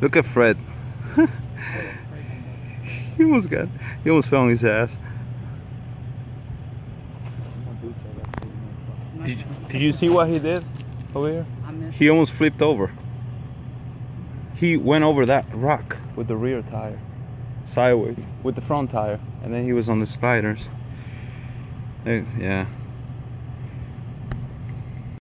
Look at Fred. he almost got, he almost fell on his ass. Did, did you see what he did over here? He almost flipped over. He went over that rock with the rear tire, sideways with the front tire, and then he was on the spiders. Uh, yeah.